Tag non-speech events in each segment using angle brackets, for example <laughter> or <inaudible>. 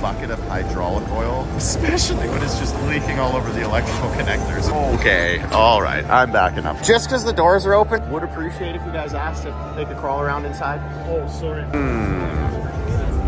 bucket of hydraulic oil, especially when it's just leaking all over the electrical connectors. Okay, all right, I'm backing up. Just because the doors are open, would appreciate if you guys asked if they could crawl around inside. Oh, sorry. Hmm.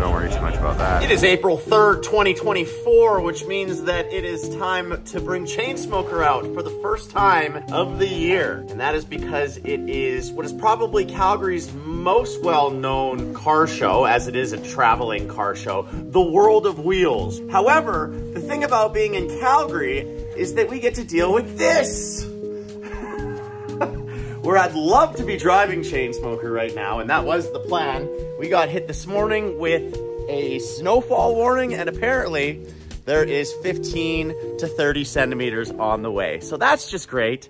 Don't worry too much about that. It is April 3rd, 2024, which means that it is time to bring Chainsmoker out for the first time of the year. And that is because it is what is probably Calgary's most well-known car show, as it is a traveling car show, the World of Wheels. However, the thing about being in Calgary is that we get to deal with this where I'd love to be driving Chainsmoker right now, and that was the plan. We got hit this morning with a snowfall warning, and apparently there is 15 to 30 centimeters on the way. So that's just great.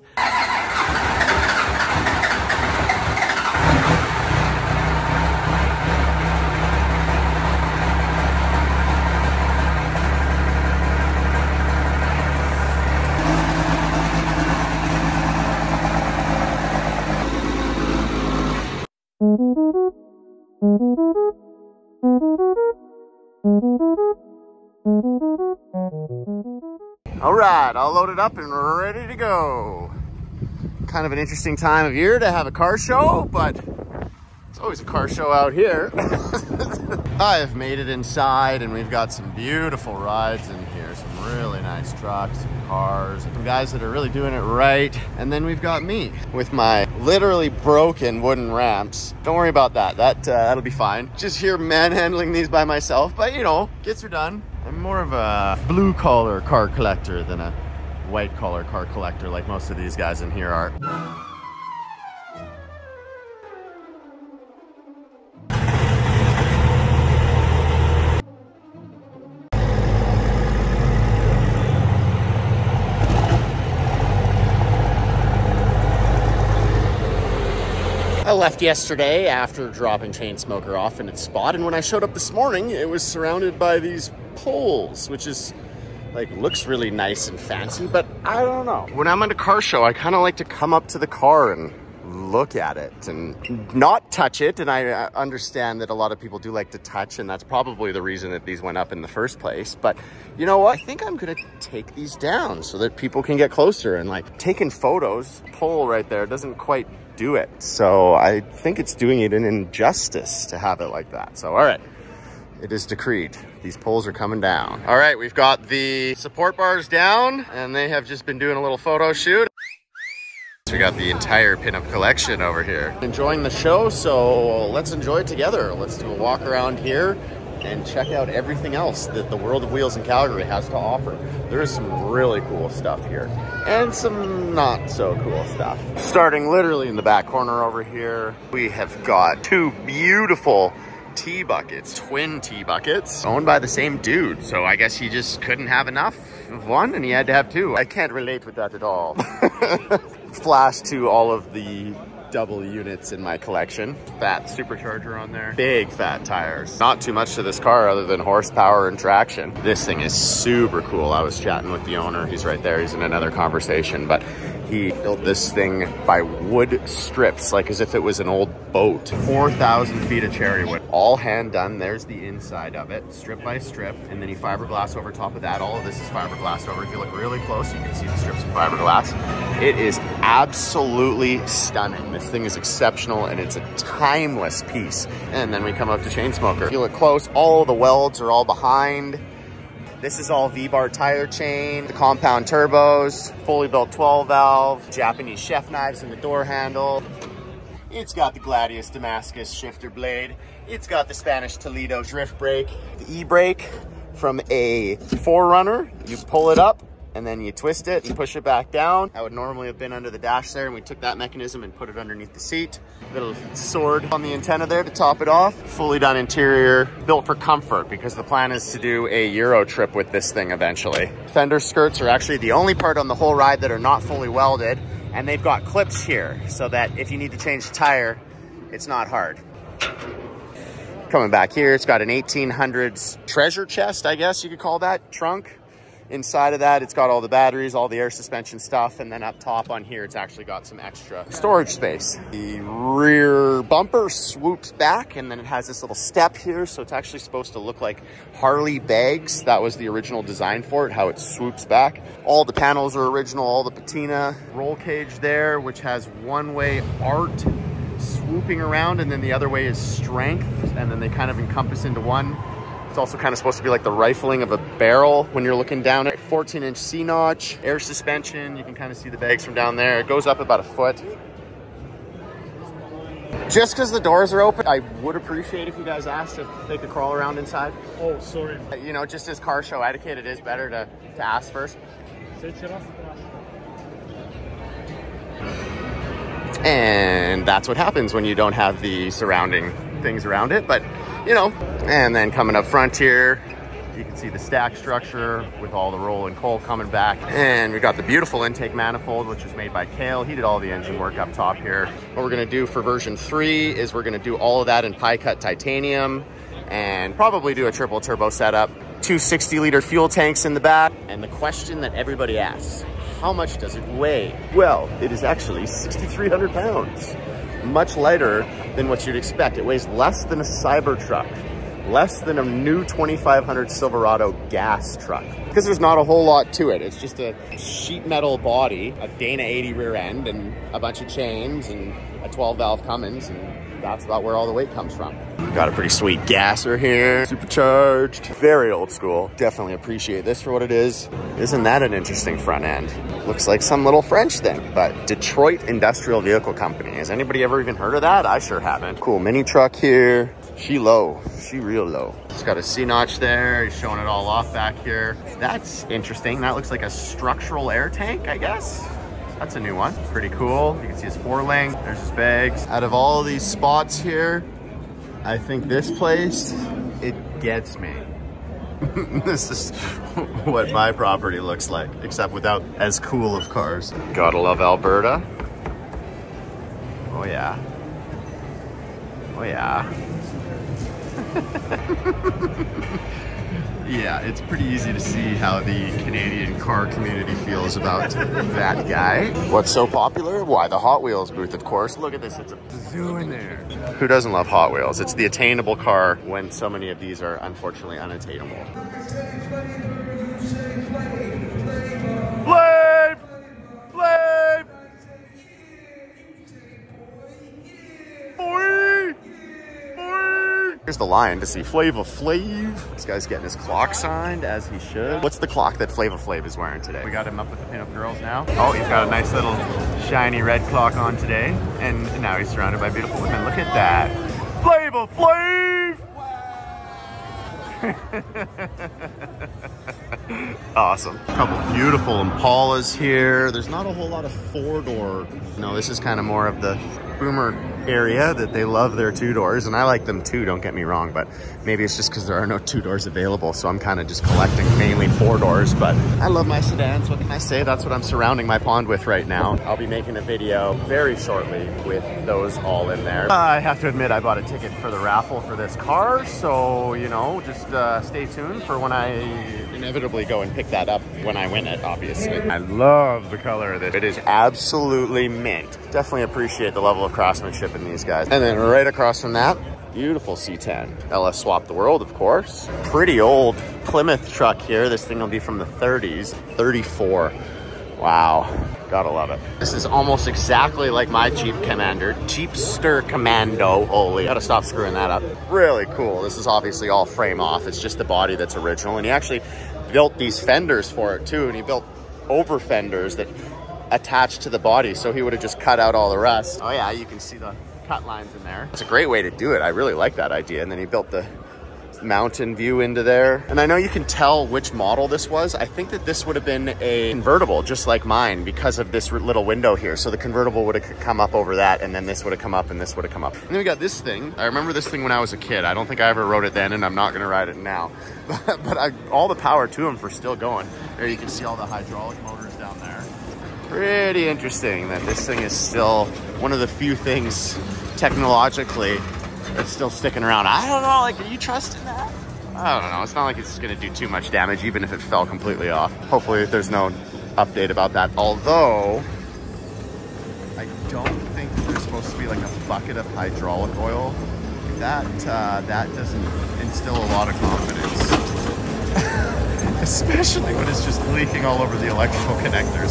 Right, all loaded up and ready to go. Kind of an interesting time of year to have a car show, but it's always a car show out here. <laughs> I've made it inside and we've got some beautiful rides in here. Some really nice trucks and cars. Some guys that are really doing it right. And then we've got me with my literally broken wooden ramps. Don't worry about that. That, uh, that'll be fine. Just here manhandling these by myself, but you know, gets her done. More of a blue collar car collector than a white collar car collector like most of these guys in here are. I left yesterday after dropping Chainsmoker off in its spot, and when I showed up this morning, it was surrounded by these poles, which is like looks really nice and fancy, but I don't know. When I'm at a car show, I kind of like to come up to the car and look at it and not touch it. And I uh, understand that a lot of people do like to touch, and that's probably the reason that these went up in the first place. But you know what? I think I'm gonna take these down so that people can get closer and like taking photos. Pole right there doesn't quite do it. So I think it's doing it an injustice to have it like that. So, all right. It is decreed. These poles are coming down. All right, we've got the support bars down and they have just been doing a little photo shoot. We got the entire pinup collection over here. Enjoying the show, so let's enjoy it together. Let's do a walk around here and check out everything else that the World of Wheels in Calgary has to offer. There is some really cool stuff here and some not so cool stuff. Starting literally in the back corner over here, we have got two beautiful T-buckets, twin T-buckets, owned by the same dude. So I guess he just couldn't have enough of one and he had to have two. I can't relate with that at all. <laughs> Flash to all of the double units in my collection. Fat supercharger on there. Big fat tires. Not too much to this car other than horsepower and traction. This thing is super cool. I was chatting with the owner. He's right there. He's in another conversation, but he built this thing by wood strips, like as if it was an old boat. 4,000 feet of cherry wood. All hand done. There's the inside of it, strip by strip. And then he fiberglass over top of that. All of this is fiberglass over. If you look really close, you can see the strips of fiberglass. It is absolutely stunning. This thing is exceptional and it's a timeless piece. And then we come up to Chainsmoker. If you look close, all the welds are all behind. This is all V-bar tire chain, the compound turbos, fully built 12 valve, Japanese chef knives in the door handle. It's got the Gladius Damascus shifter blade. It's got the Spanish Toledo drift brake. The e-brake from a 4Runner, you pull it up and then you twist it and push it back down. That would normally have been under the dash there and we took that mechanism and put it underneath the seat. Little sword on the antenna there to top it off. Fully done interior, built for comfort because the plan is to do a Euro trip with this thing eventually. Fender skirts are actually the only part on the whole ride that are not fully welded and they've got clips here so that if you need to change the tire, it's not hard. Coming back here, it's got an 1800s treasure chest, I guess you could call that, trunk Inside of that, it's got all the batteries, all the air suspension stuff, and then up top on here, it's actually got some extra storage space. The rear bumper swoops back, and then it has this little step here, so it's actually supposed to look like Harley bags. That was the original design for it, how it swoops back. All the panels are original, all the patina. Roll cage there, which has one-way art swooping around, and then the other way is strength, and then they kind of encompass into one. It's also kind of supposed to be like the rifling of a barrel when you're looking down at 14 inch C-notch, air suspension. You can kind of see the bags from down there. It goes up about a foot. Just because the doors are open, I would appreciate if you guys asked if they could crawl around inside. Oh, sorry. You know, just as car show etiquette, it is better to, to ask first. And that's what happens when you don't have the surrounding things around it. But, you know, and then coming up front here, you can see the stack structure with all the roll and coal coming back. And we've got the beautiful intake manifold, which was made by Kale. He did all the engine work up top here. What we're gonna do for version three is we're gonna do all of that in pie cut titanium and probably do a triple turbo setup. Two 60 liter fuel tanks in the back. And the question that everybody asks, how much does it weigh? Well, it is actually 6,300 pounds. Much lighter than what you'd expect. It weighs less than a Cybertruck, less than a new 2500 Silverado gas truck. Because there's not a whole lot to it. It's just a sheet metal body, a Dana 80 rear end, and a bunch of chains, and a 12 valve Cummins, and that's about where all the weight comes from. Got a pretty sweet gasser here, supercharged, very old school. Definitely appreciate this for what it is. Isn't that an interesting front end? Looks like some little French thing, but Detroit Industrial Vehicle Company. Has anybody ever even heard of that? I sure haven't. Cool mini truck here. She low, she real low. It's got a C-notch there. He's showing it all off back here. That's interesting. That looks like a structural air tank, I guess. That's a new one. Pretty cool. You can see his four link. There's his bags. Out of all these spots here, I think this place, it gets me. <laughs> this is what my property looks like, except without as cool of cars. Gotta love Alberta. Oh yeah. Oh yeah. <laughs> yeah, it's pretty easy to see how the Canadian car community feels about that guy. What's so popular? Why, the Hot Wheels booth, of course. Look at this, it's a zoo in there. Who doesn't love Hot Wheels? It's the attainable car when so many of these are unfortunately unattainable. The line to see Flavor Flav. This guy's getting his clock signed as he should. What's the clock that Flavor Flav is wearing today? We got him up with the pinup girls now. Oh, he's got a nice little shiny red clock on today. And now he's surrounded by beautiful women. Look at that. Flavor Flav! <laughs> awesome. A couple beautiful Impalas here. There's not a whole lot of four door. No, this is kind of more of the boomer area that they love their two doors and I like them too don't get me wrong but maybe it's just because there are no two doors available so I'm kind of just collecting mainly four doors but I love my sedans what can I say? That's what I'm surrounding my pond with right now. I'll be making a video very shortly with those all in there. I have to admit I bought a ticket for the raffle for this car so you know just uh, stay tuned for when I inevitably go and pick that up when I win it obviously I love the color of this it is absolutely mint definitely appreciate the level of craftsmanship in these guys. And then right across from that, beautiful C10. LS Swap the World, of course. Pretty old Plymouth truck here. This thing will be from the 30s, 34. Wow, gotta love it. This is almost exactly like my Jeep Commander, Jeepster Commando. Holy, gotta stop screwing that up. Really cool. This is obviously all frame off. It's just the body that's original. And he actually built these fenders for it too. And he built over fenders that attached to the body so he would have just cut out all the rest. Oh yeah, you can see the cut lines in there. It's a great way to do it. I really like that idea. And then he built the mountain view into there. And I know you can tell which model this was. I think that this would have been a convertible just like mine because of this little window here. So the convertible would have come up over that and then this would have come up and this would have come up. And then we got this thing. I remember this thing when I was a kid. I don't think I ever rode it then and I'm not gonna ride it now. <laughs> But, but I, all the power to them for still going. There you can see all the hydraulic motors down there pretty interesting that this thing is still one of the few things technologically that's still sticking around. I don't know, like, are you trusting that? I don't know. It's not like it's going to do too much damage, even if it fell completely off. Hopefully there's no update about that. Although, I don't think there's supposed to be like a bucket of hydraulic oil. That, uh, that doesn't instill a lot of confidence. <laughs> Especially when it's just leaking all over the electrical connectors.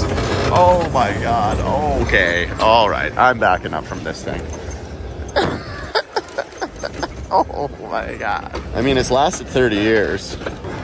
Oh my God. Okay. All right. I'm backing up from this thing. <laughs> oh my God. I mean, it's lasted 30 years.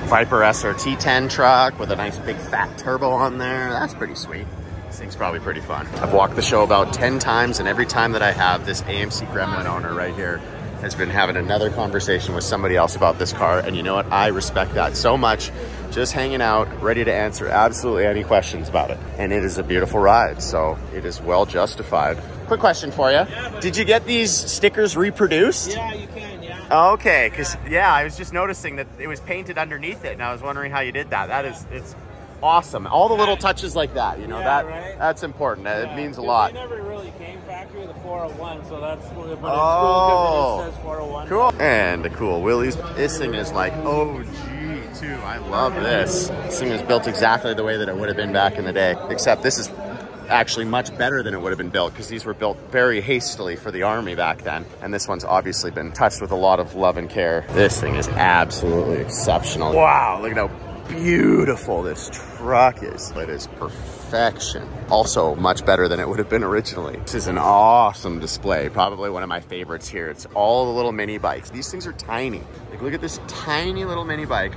Viper SRT 10 truck with a nice big fat turbo on there. That's pretty sweet. This thing's probably pretty fun. I've walked the show about 10 times and every time that I have, this AMC Gremlin owner right here has been having another conversation with somebody else about this car. And you know what? I respect that so much. Just hanging out, ready to answer absolutely any questions about it. And it is a beautiful ride, so it is well justified. Quick question for you. Yeah, Did you get these stickers reproduced? Yeah, you can, yeah. Okay, because yeah, I was just noticing that it was painted underneath it, and I was wondering how you did that. That is, it's awesome. All the little touches like that, you know, Yeah, that right? that's important. It means a lot. They never really came factory, with the 401, so that's but it's Oh. cool because it says 401. Cool. And the cool Willys. This thing is like oh, OG too. I love this. This thing was built exactly the way that it would have been back in the day, except this is actually much better than it would have been built because these were built very hastily for the army back then. And this one's obviously been touched with a lot of love and care. This thing is absolutely exceptional. Wow, look at how beautiful this truck is. It is perfection. Also much better than it would have been originally. This is an awesome display. Probably one of my favorites here. It's all the little mini bikes. These things are tiny. Like look at this tiny little mini bike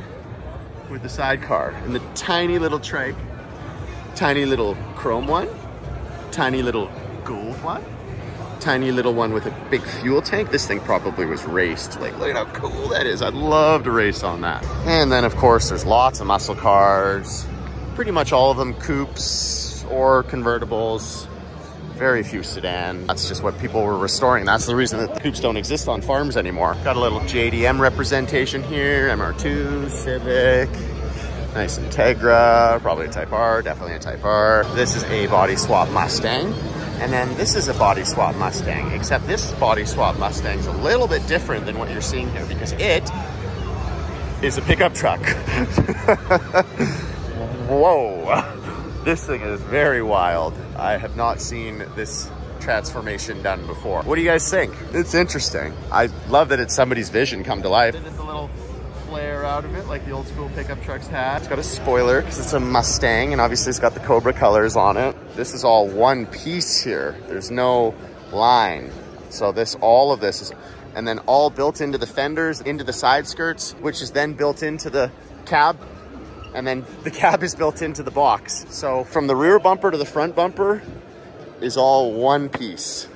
with the sidecar and the tiny little trike. Tiny little chrome one, tiny little gold one, tiny little one with a big fuel tank. This thing probably was raced. Like, look at how cool that is. I'd love to race on that. And then, of course, there's lots of muscle cars. Pretty much all of them coupes or convertibles. Very few sedan. That's just what people were restoring. That's the reason that the coupes don't exist on farms anymore. Got a little JDM representation here. MR2, Civic. Nice Integra, probably a Type R, definitely a Type R. This is a body swap Mustang. And then this is a body swap Mustang, except this body swap Mustang's a little bit different than what you're seeing here because it is a pickup truck. <laughs> Whoa, this thing is very wild. I have not seen this transformation done before. What do you guys think? It's interesting. I love that it's somebody's vision come to life. Out of it like the old school pickup trucks had. It's got a spoiler because it's a Mustang and obviously it's got the Cobra colors on it. This is all one piece here. There's no line. So this, all of this is, and then all built into the fenders, into the side skirts, which is then built into the cab. And then the <laughs> cab is built into the box. So from the rear bumper to the front bumper is all one piece.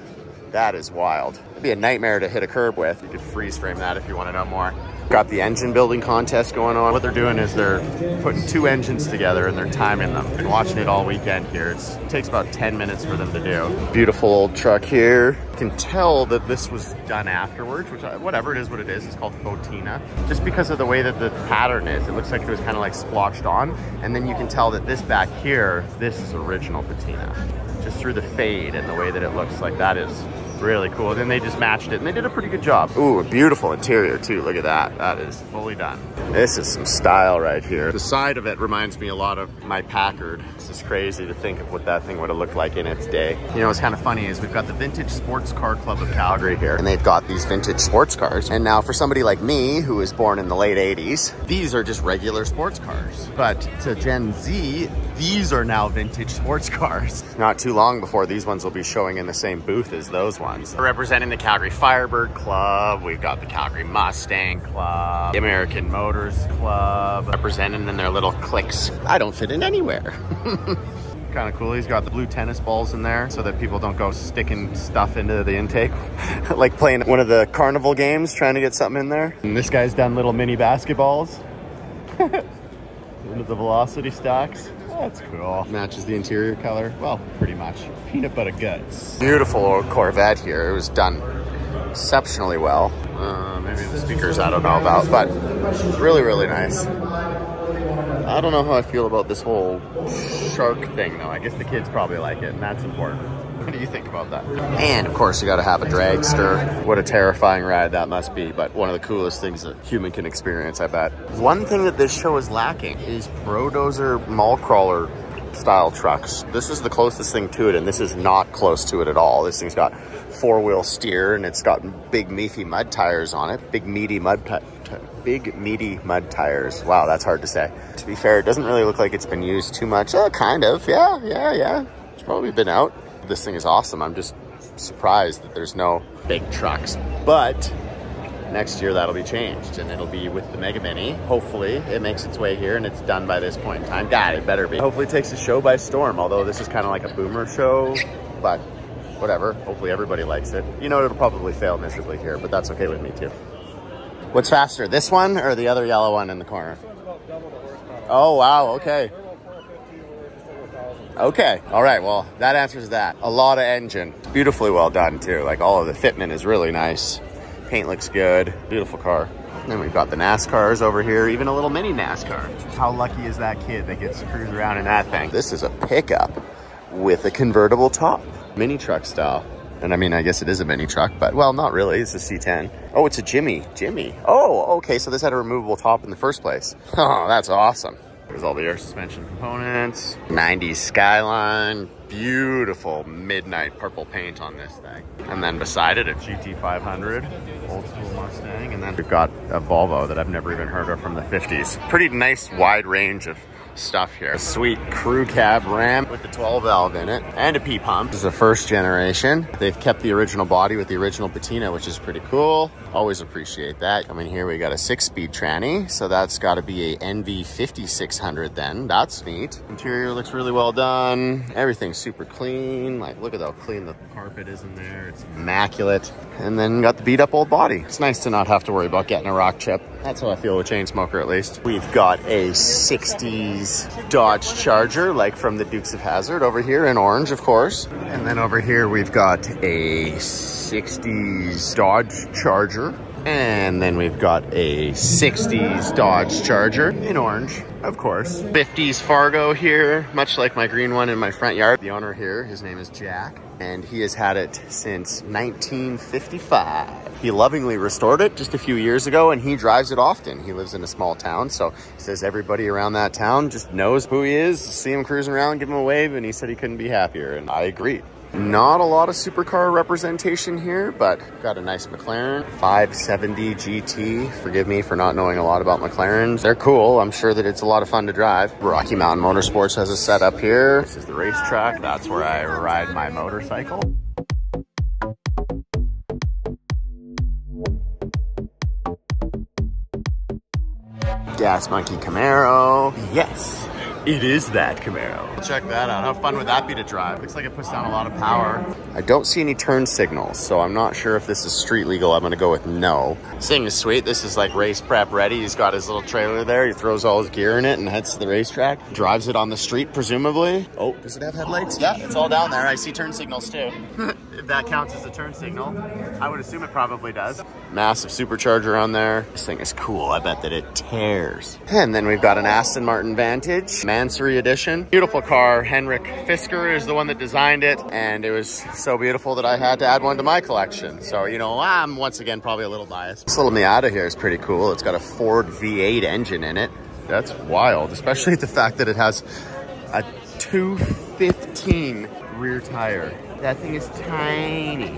That is wild. It'd be a nightmare to hit a curb with. You could freeze frame that if you want to know more. Got the engine building contest going on. What they're doing is they're putting two engines together and they're timing them. Been watching it all weekend here. It's, it takes about 10 minutes for them to do. Beautiful old truck here. You can tell that this was done afterwards, which I, whatever it is what it is, it's called Fauxtina. Just because of the way that the pattern is, it looks like it was kind of like splotched on. And then you can tell that this back here, this is original patina. Just through the fade and the way that it looks like that is really cool. And then they just matched it and they did a pretty good job. Ooh, a beautiful interior too. Look at that. That is fully done. This is some style right here. The side of it reminds me a lot of my Packard. It's just crazy to think of what that thing would have looked like in its day. You know, what's kind of funny is we've got the Vintage Sports Car Club of Calgary here and they've got these vintage sports cars. And now for somebody like me who was born in the late 80s, these are just regular sports cars. But to Gen Z, these are now vintage sports <laughs> cars. Not too long before these ones will be showing in the same booth as those ones. Representing the Calgary Firebird Club, we've got the Calgary Mustang Club, the American Motors Club, representing in their little cliques. I don't fit in anywhere. <laughs> kind of cool. He's got the blue tennis balls in there so that people don't go sticking stuff into the intake. <laughs> like playing one of the carnival games, trying to get something in there. And this guy's done little mini basketballs <laughs> into the velocity stacks. That's cool. Matches the interior color. Well, pretty much. Peanut butter guts. Beautiful old Corvette here. It was done exceptionally well. Uh, maybe the speakers I don't know about, but really, really nice. I don't know how I feel about this whole shark thing though. I guess the kids probably like it, and that's important. What do you think about that? And of course, you got to have a dragster. What a terrifying ride that must be, but one of the coolest things that human can experience, I bet. One thing that this show is lacking is Brodozer mall crawler style trucks. This is the closest thing to it, and this is not close to it at all. This thing's got four-wheel steer, and it's got big meaty mud tires on it. Big meaty mud big meaty mud tires. Wow, that's hard to say. To be fair, it doesn't really look like it's been used too much. Oh, kind of. Yeah, yeah, yeah. It's probably been out. This thing is awesome. I'm just surprised that there's no big trucks. But next year that'll be changed and it'll be with the Mega Mini. Hopefully it makes its way here and it's done by this point in time. God, it better be. Hopefully it takes the show by storm, although this is kind of like a boomer show, but whatever. Hopefully everybody likes it. You know, it'll probably fail miserably here, but that's okay with me too. What's faster, this one or the other yellow one in the corner? Oh, wow, okay. Okay, all right, well, that answers that. A lot of engine. Beautifully well done, too. Like, all of the fitment is really nice. Paint looks good. Beautiful car. Then we've got the NASCARs over here, even a little mini NASCAR. How lucky is that kid that gets to cruise around in that thing? This is a pickup with a convertible top, mini truck style. And I mean, I guess it is a mini truck, but well, not really. It's a C10. Oh, it's a Jimmy. Jimmy. Oh, okay. So this had a removable top in the first place. <laughs> Oh, that's awesome. There's all the air suspension components, 90s Skyline, beautiful midnight purple paint on this thing. And then beside it, a GT500, old school Mustang. And then we've got a Volvo that I've never even heard of from the 50s. Pretty nice wide range of stuff here. Sweet crew cab Ram with the 12 valve in it and a P pump. This is a first generation. They've kept the original body with the original patina, which is pretty cool. Always appreciate that. Coming here, we got a six speed tranny. So that's got to be a NV 5600 then. That's neat. Interior looks really well done. Everything's super clean. Like, look at how clean the carpet is in there. It's immaculate. And then got the beat up old body. It's nice to not have to worry about getting a rock chip. That's how I feel with Chainsmoker at least. We've got a 60s Dodge Charger, like from the Dukes of Hazzard, over here in orange, of course. And then over here we've got a 60s Dodge Charger. And then we've got a 60s Dodge Charger in orange, of course. 50s Fargo here, much like my green one in my front yard. The owner here, his name is Jack, and he has had it since 1955. He lovingly restored it just a few years ago and he drives it often. He lives in a small town, so he says everybody around that town just knows who he is, see him cruising around, give him a wave, and he said he couldn't be happier, and I agree. Not a lot of supercar representation here, but got a nice McLaren 570 GT. Forgive me for not knowing a lot about McLarens. They're cool. I'm sure that it's a lot of fun to drive. Rocky Mountain Motorsports has a setup here. This is the racetrack. That's where I ride my motorcycle. Gas Monkey Camaro. Yes, it is that Camaro. Check that out. How fun would that be to drive? Looks like it puts down a lot of power. I don't see any turn signals, so I'm not sure if this is street legal. I'm gonna go with no. This thing is sweet. This is like race prep ready. He's got his little trailer there. He throws all his gear in it and heads to the racetrack. Drives it on the street, presumably. Oh, does it have headlights? Yeah, it's all down there. I see turn signals too. <laughs> if that counts as a turn signal. I would assume it probably does. Massive supercharger on there. This thing is cool. I bet that it tears. And then we've got an Aston Martin Vantage, Mansory edition. Beautiful car. Henrik Fisker is the one that designed it. And it was so beautiful that I had to add one to my collection. So, you know, I'm once again probably a little biased. This little Miata here is pretty cool. It's got a Ford V8 engine in it. That's wild, especially <laughs> the fact that it has a 215 rear tire. That thing is tiny.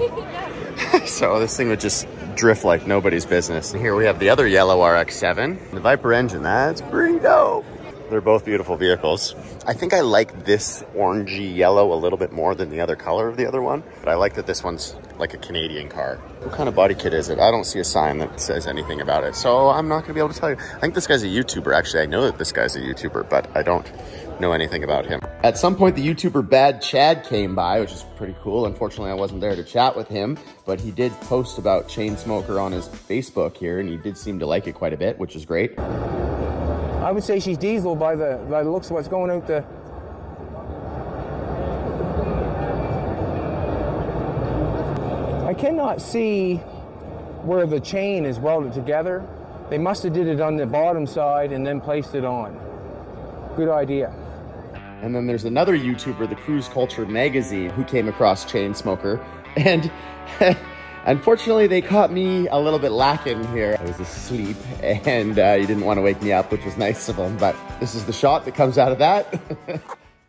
<laughs> so this thing would just drift like nobody's business. And here we have the other yellow RX-7. The Viper engine, that's pretty dope. They're both beautiful vehicles. I think I like this orangey yellow a little bit more than the other color of the other one, but I like that this one's like a Canadian car. What kind of body kit is it? I don't see a sign that says anything about it, so I'm not gonna be able to tell you. I think this guy's a YouTuber. Actually, I know that this guy's a YouTuber, but I don't know anything about him. At some point, the YouTuber Bad Chad came by, which is pretty cool. Unfortunately, I wasn't there to chat with him, but he did post about Chainsmoker on his Facebook here, and he did seem to like it quite a bit, which is great. I would say she's diesel by the by the looks of what's going out the. I cannot see where the chain is welded together. They must have did it on the bottom side and then placed it on. Good idea. And then there's another YouTuber, the Cruise Culture Magazine, who came across Chainsmoker. <laughs> And <laughs> unfortunately, they caught me a little bit lacking here. I was asleep and uh, he didn't want to wake me up, which was nice of him. But this is the shot that comes out of that. <laughs>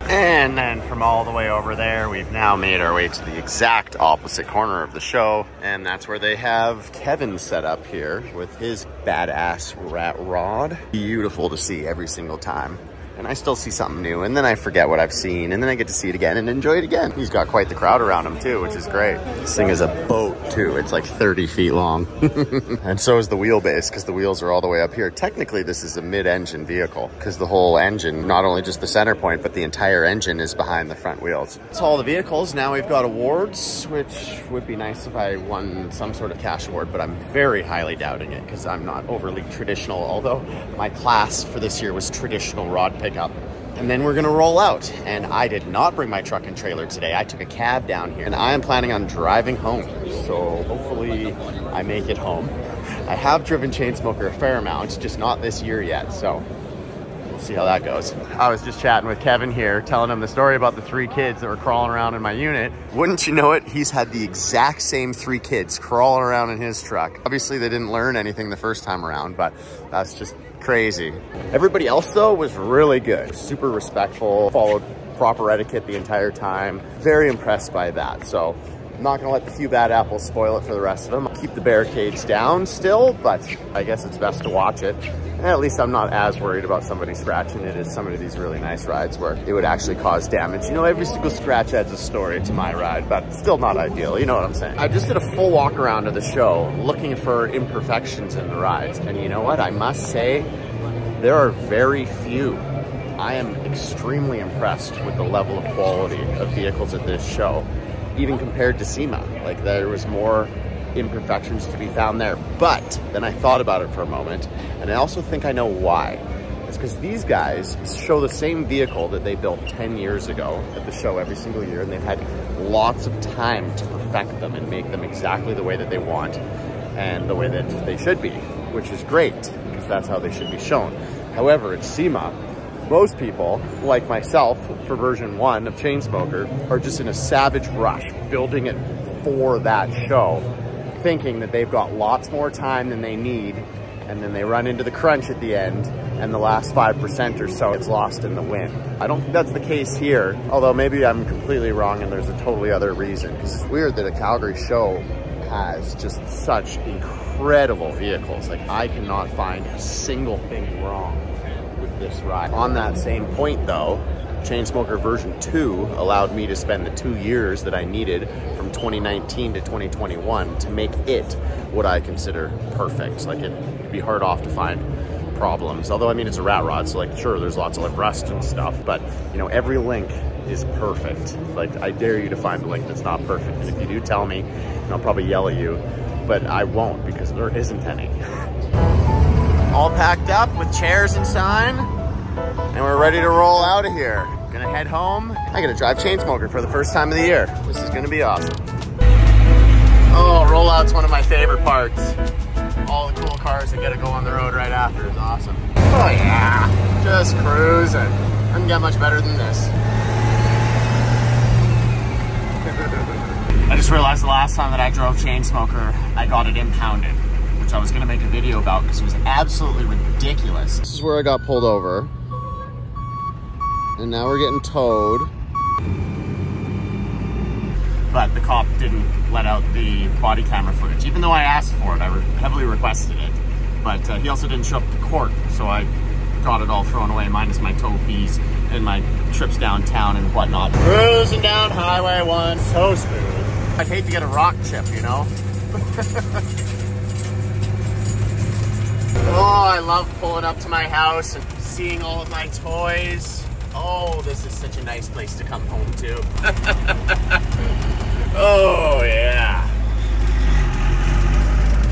And then from all the way over there, we've now made our way to the exact opposite corner of the show. And that's where they have Kevin set up here with his badass rat rod. Beautiful to see every single time and I still see something new and then I forget what I've seen and then I get to see it again and enjoy it again. He's got quite the crowd around him too, which is great. This thing is a boat too. It's like 30 feet long. <laughs> and so is the wheelbase because the wheels are all the way up here. Technically, this is a mid-engine vehicle because the whole engine, not only just the center point, but the entire engine is behind the front wheels. It's all the vehicles. Now we've got awards, which would be nice if I won some sort of cash award, but I'm very highly doubting it because I'm not overly traditional, although my class for this year was traditional rod pickup. And then we're gonna roll out. And I did not bring my truck and trailer today. I took a cab down here and I am planning on driving home. So hopefully I make it home. I have driven Chainsmoker a fair amount, just not this year yet. So we'll see how that goes. I was just chatting with Kevin here, telling him the story about the three kids that were crawling around in my unit. Wouldn't you know it, he's had the exact same three kids crawling around in his truck. Obviously they didn't learn anything the first time around, but that's just crazy. Everybody else though was really good, super respectful, followed proper etiquette the entire time. Very impressed by that. So I'm not gonna let the few bad apples spoil it for the rest of them. I'll keep the barricades down still, but I guess it's best to watch it. And at least I'm not as worried about somebody scratching it as some of these really nice rides where it would actually cause damage. You know, every single scratch adds a story to my ride, but still not ideal. You know what I'm saying? I just did a full walk around of the show looking for imperfections in the rides. And you know what? I must say, there are very few. I am extremely impressed with the level of quality of vehicles at this show, even compared to SEMA. Like there was more imperfections to be found there. But then I thought about it for a moment, and I also think I know why. It's because these guys show the same vehicle that they built 10 years ago at the show every single year, and they've had lots of time to perfect them and make them exactly the way that they want and the way that they should be, which is great, because that's how they should be shown. However, at SEMA, most people, like myself, for version one of Chainsmoker, are just in a savage rush, building it for that show, thinking that they've got lots more time than they need, and then they run into the crunch at the end, and the last 5% or so gets lost in the wind. I don't think that's the case here, although maybe I'm completely wrong and there's a totally other reason, because it's weird that a Calgary show has just such incredible vehicles. Like, I cannot find a single thing wrong this ride. On that same point though, Chainsmoker version 2 allowed me to spend the two years that I needed from 2019 to 2021 to make it what I consider perfect. Like it'd be hard off to find problems. Although, I mean, it's a rat rod, so like, sure, there's lots of like rust and stuff, but you know, every link is perfect. Like, I dare you to find a link that's not perfect. And if you do tell me, and I'll probably yell at you, but I won't because there isn't any. <laughs> All packed up with chairs and sign, and we're ready to roll out of here. Gonna head home. I gotta drive Chainsmoker for the first time of the year. This is gonna be awesome. Oh, rollout's one of my favorite parts. All the cool cars that get to go on the road right after is awesome. Oh yeah, just cruising. Couldn't get much better than this. <laughs> I just realized the last time that I drove Chainsmoker, I got it impounded, which I was gonna make a video about because it was absolutely ridiculous. This is where I got pulled over. And now we're getting towed. But the cop didn't let out the body camera footage, even though I asked for it. I re heavily requested it. But uh, he also didn't show up to court, so I got it all thrown away, minus my tow fees and my trips downtown and whatnot. Cruising down Highway 1, so smooth. I'd hate to get a rock chip, you know? <laughs> oh, I love pulling up to my house and seeing all of my toys. Oh, this is such a nice place to come home to. <laughs> oh,